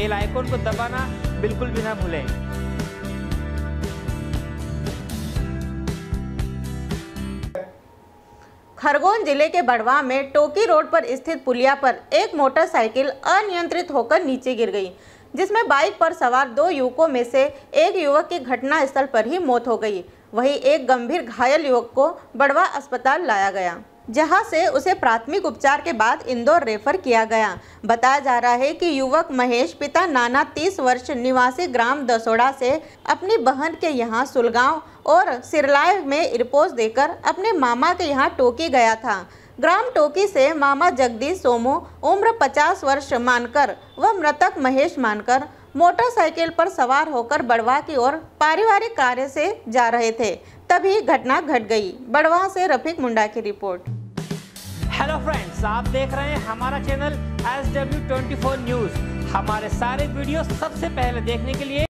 Bell icon को दबाना बिल्कुल भी ना भूलें। खरगोन ज़िले के बड़वा में टोकी रोड पर स्थित पुलिया पर एक मोटरसाइकिल अनियंत्रित होकर नीचे गिर गई, जिसमें बाइक पर सवार दो युवकों में से एक युवक की घटनास्थल पर ही मौत हो गई। वहीं एक गंभीर घायल युवक को बड़वा अस्पताल लाया गया। जहाँ से उसे प्राथमिक उपचार के बाद इंदौर रेफर किया गया। बताया जा रहा है कि युवक महेश, पिता नाना 30 वर्ष, निवासी ग्राम दसोड़ा से अपनी बहन के यहाँ सुलगांव और सिरलाय में रिपोज देकर अपने मामा के यहाँ टोकी गया था। ग्राम टोकी से मामा जगदीश सोमो, उम्र 50 वर्ष मानकर व मृतक महेश मानकर मोटरसाइकिल पर सवार होकर बड़वा की ओर पारिवारिक कार्य से जा रहे थे। तभी घटना घट गई। बड़वा से रफीक मुंडा की रिपोर्ट। हेलो फ्रेंड्स आप देख रहे हैं हमारा channel S W twenty four news हमारे सारे वीडियो सबसे पहले देखने के लिए